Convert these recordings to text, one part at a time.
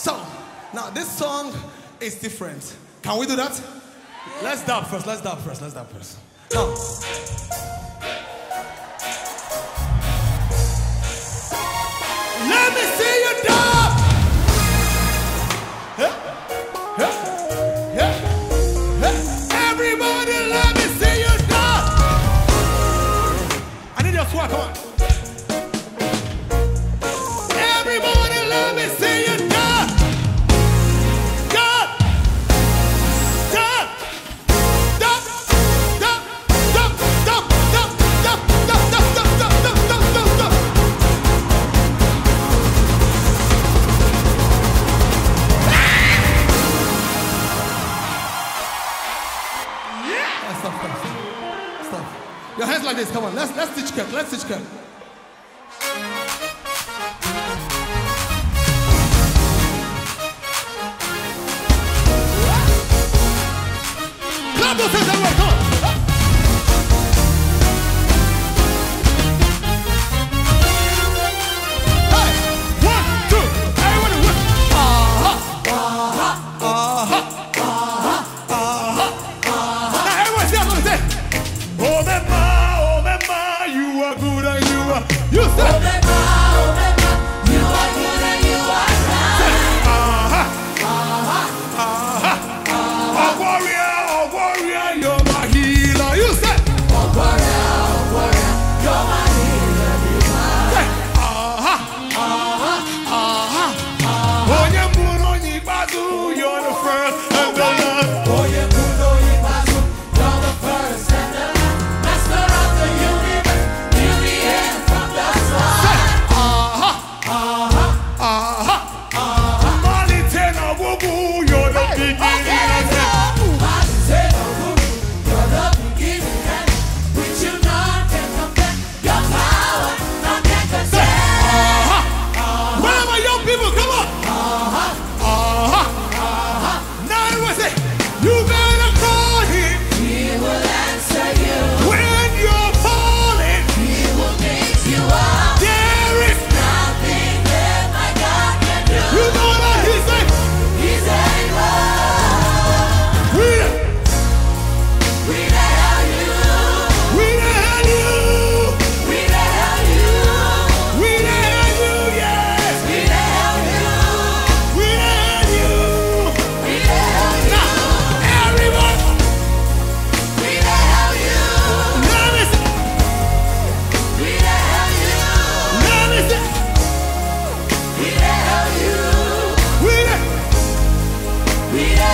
So, now this song is different. Can we do that? Let's dab first, let's dab first, let's dab first. Now. Let me see you dab! Huh? Huh? Huh? Everybody let me see you dab! I need your swag, come on. stop, stop, stop. Your hands like this, come on. Let's, let's teach cut, let's teach cut. Clap hands Ah.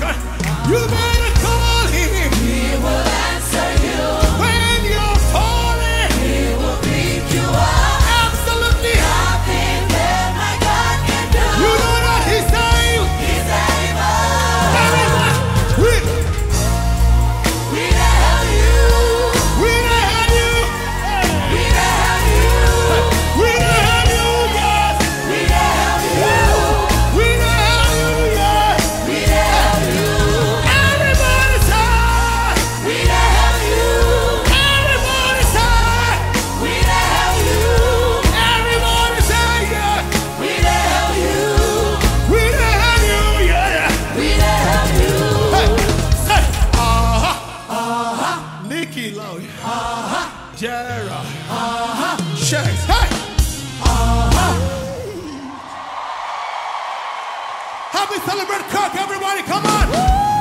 You better Happy celebrate Kirk, everybody. Come on.